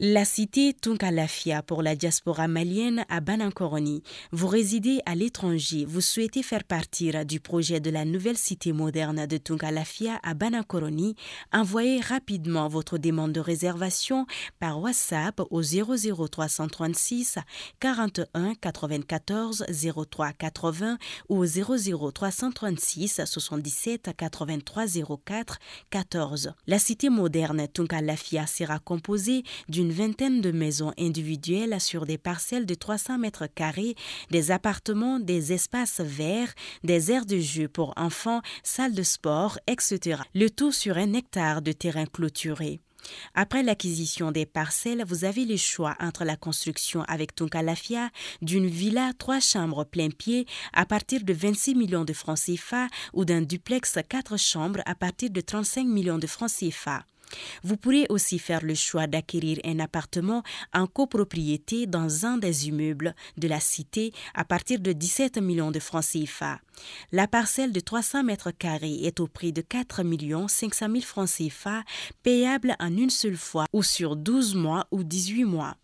La cité Tunkalafia pour la diaspora malienne à Banankoroni. Vous résidez à l'étranger, vous souhaitez faire partir du projet de la nouvelle cité moderne de Tunkalafia à Banankoroni, envoyez rapidement votre demande de réservation par WhatsApp au 00336 41 94 03 80 ou au 00336 77 83 04 14. La cité moderne Tunkalafia sera composée d'une vingtaine de maisons individuelles sur des parcelles de 300 mètres carrés, des appartements, des espaces verts, des aires de jeu pour enfants, salles de sport, etc. Le tout sur un hectare de terrain clôturé. Après l'acquisition des parcelles, vous avez le choix entre la construction avec Tunkalafia d'une villa trois chambres plein pied à partir de 26 millions de francs CFA ou d'un duplex quatre chambres à partir de 35 millions de francs CFA. Vous pourrez aussi faire le choix d'acquérir un appartement en copropriété dans un des immeubles de la cité à partir de 17 millions de francs CFA. La parcelle de 300 mètres carrés est au prix de 4 500 000 francs CFA, payable en une seule fois ou sur 12 mois ou 18 mois.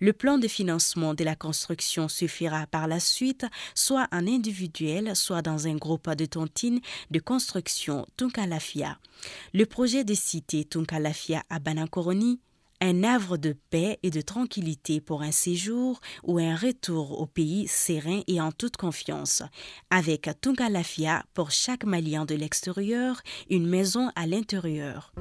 Le plan de financement de la construction suffira par la suite soit en individuel, soit dans un groupe de tontines de construction Tunkalafia. Le projet de cité Tunkalafia à Banankoroni un havre de paix et de tranquillité pour un séjour ou un retour au pays serein et en toute confiance. Avec Tungalafia pour chaque Malien de l'extérieur, une maison à l'intérieur.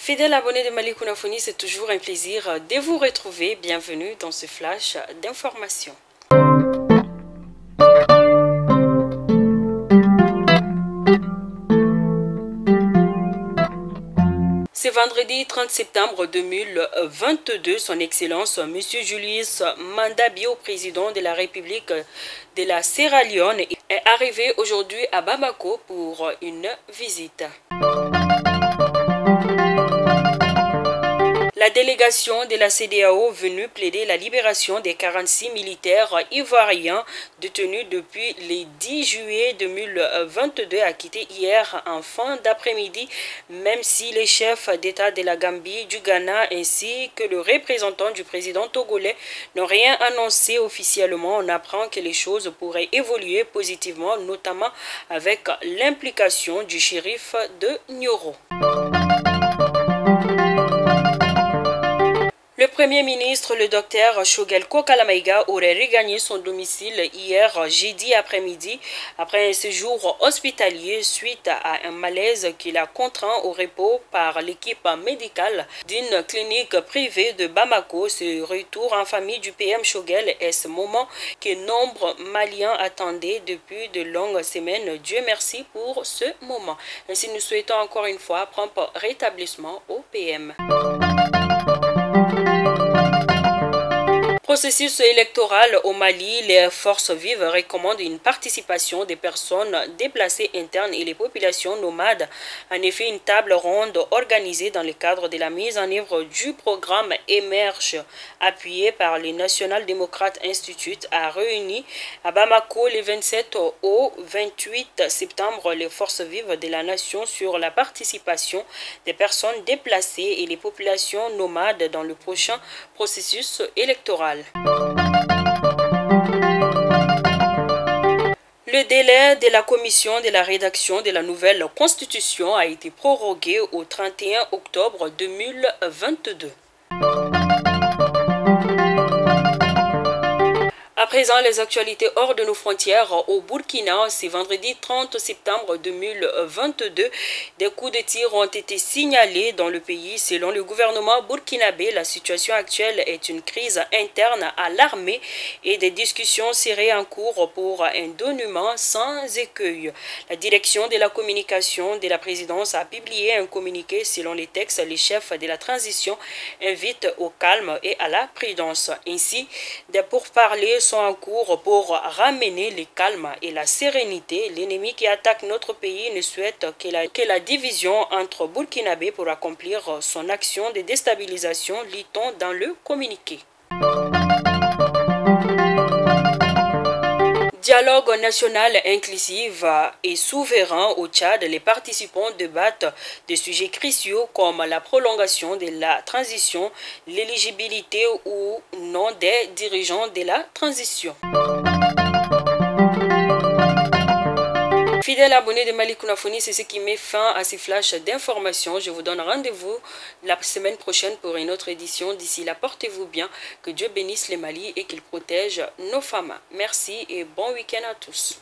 Fidèle abonné de Mali c'est toujours un plaisir de vous retrouver. Bienvenue dans ce flash d'information. Ce vendredi 30 septembre 2022, Son Excellence M. Julius Mandabio, président de la République de la Sierra Leone, est arrivé aujourd'hui à Bamako pour une visite. La délégation de la CDAO venue plaider la libération des 46 militaires ivoiriens détenus depuis le 10 juillet 2022 a quitté hier en fin d'après-midi, même si les chefs d'État de la Gambie, du Ghana ainsi que le représentant du président togolais n'ont rien annoncé officiellement. On apprend que les choses pourraient évoluer positivement, notamment avec l'implication du shérif de Nyoro. Premier ministre, le docteur Shogel Kokalamaïga, aurait regagné son domicile hier jeudi après-midi après un séjour hospitalier suite à un malaise qu'il a contraint au repos par l'équipe médicale d'une clinique privée de Bamako. Ce retour en famille du PM Shogel est ce moment que nombre Maliens attendaient depuis de longues semaines. Dieu merci pour ce moment. Ainsi, nous souhaitons encore une fois prompt rétablissement au PM. Processus électoral au Mali, les forces vives recommandent une participation des personnes déplacées internes et les populations nomades. En effet, une table ronde organisée dans le cadre de la mise en œuvre du programme Émerge, appuyé par le National Democrat Institute, a réuni à Bamako le 27 au 28 septembre les forces vives de la nation sur la participation des personnes déplacées et les populations nomades dans le prochain processus électoral. Le délai de la commission de la rédaction de la nouvelle constitution a été prorogué au 31 octobre 2022. Présent, les actualités hors de nos frontières au Burkina, c'est vendredi 30 septembre 2022. Des coups de tir ont été signalés dans le pays. Selon le gouvernement burkinabé, la situation actuelle est une crise interne à l'armée et des discussions seraient en cours pour un donnement sans écueil. La direction de la communication de la présidence a publié un communiqué selon les textes. Les chefs de la transition invitent au calme et à la prudence. Ainsi, des pourparlers sont cours pour ramener le calme et la sérénité. L'ennemi qui attaque notre pays ne souhaite que la, que la division entre Burkinabé pour accomplir son action de déstabilisation, lit-on dans le communiqué. Dialogue national inclusif et souverain au Tchad, les participants débattent des sujets cruciaux comme la prolongation de la transition, l'éligibilité ou non des dirigeants de la transition. Fidèle abonné de Malik Kunafoni, c'est ce qui met fin à ces flashs d'informations. Je vous donne rendez-vous la semaine prochaine pour une autre édition. D'ici là, portez-vous bien. Que Dieu bénisse les Mali et qu'il protège nos femmes. Merci et bon week-end à tous.